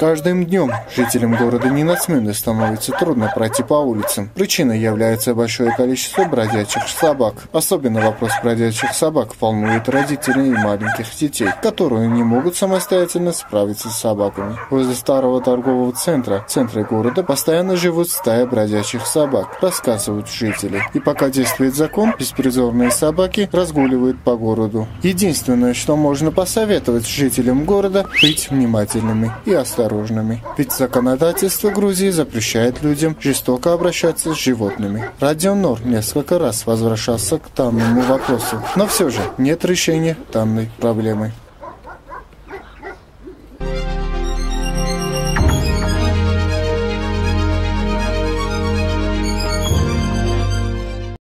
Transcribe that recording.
каждым днем жителям города Нинацмюнда становится трудно пройти по улицам. Причиной является большое количество бродячих собак. Особенно вопрос бродячих собак волнует родителей и маленьких детей, которые не могут самостоятельно справиться с собаками. Возле старого торгового центра, центра города, постоянно живут стая бродячих собак, рассказывают жители. И пока действует закон, беспризорные собаки разгуливают по городу. Единственное, что можно посоветовать жителям города, быть внимательными и осторожными. Ведь законодательство Грузии запрещает людям жестоко обращаться с животными. Радио Нор несколько раз возвращался к данному вопросу, но все же нет решения данной проблемы.